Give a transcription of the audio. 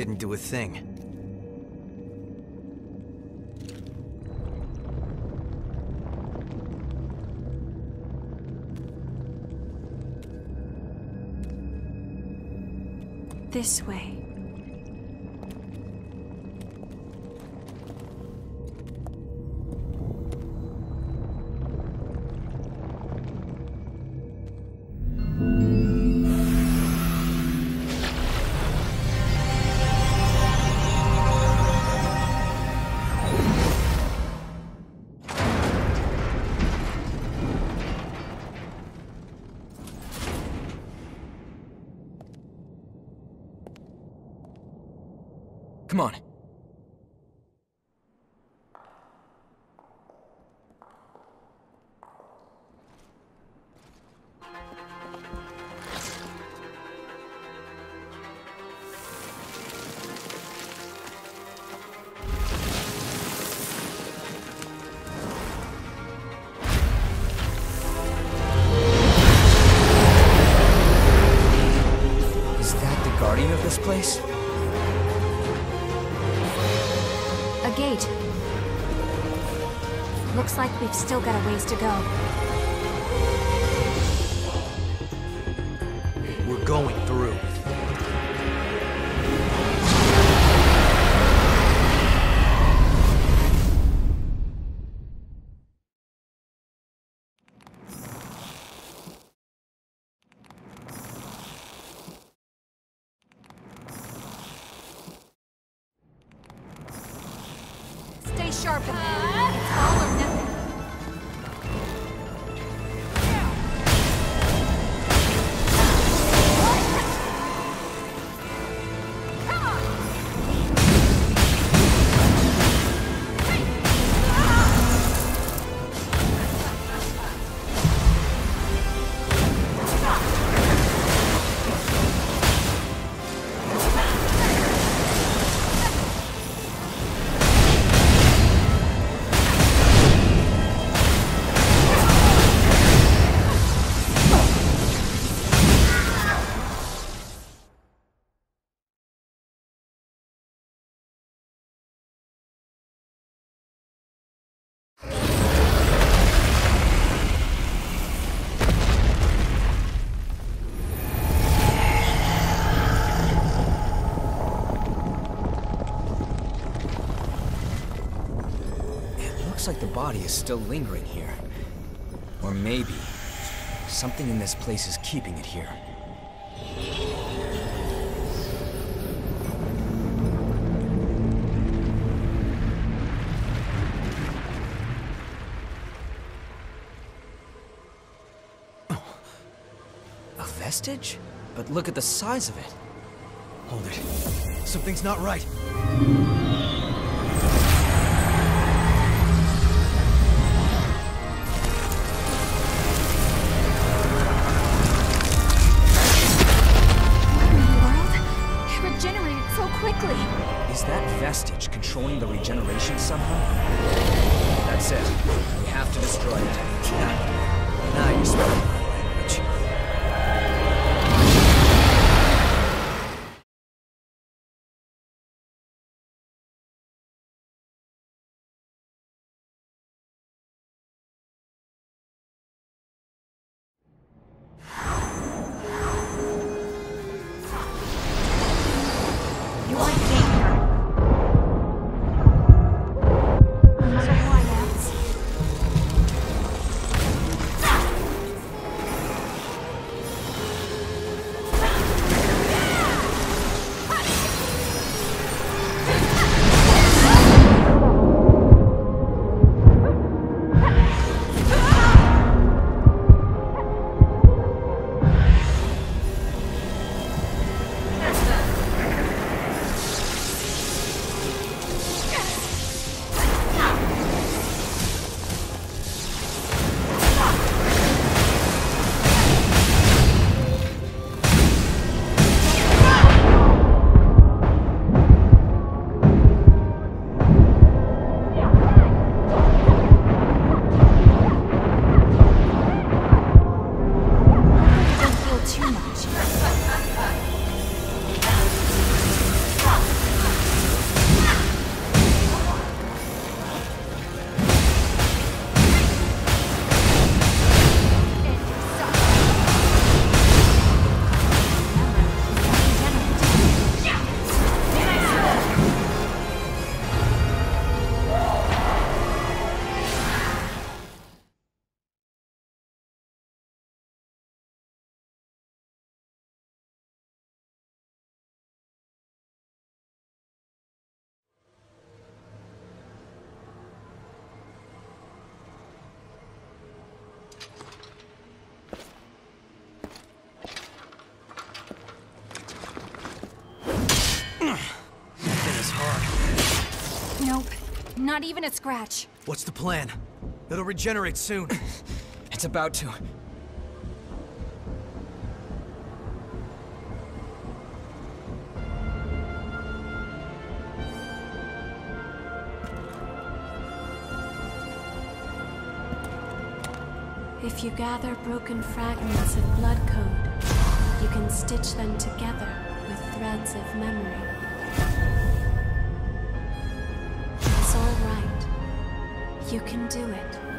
didn't do a thing. This way. Come on. Looks like we've still got a ways to go. We're going through. Stay sharp with looks like the body is still lingering here. Or maybe, something in this place is keeping it here. A vestige? But look at the size of it. Hold it. Something's not right. Somehow? That's it. We have to destroy it. Now you're speaking my language. Not even a scratch. What's the plan? It'll regenerate soon. it's about to. If you gather broken fragments of blood code, you can stitch them together with threads of memory. Right. You can do it.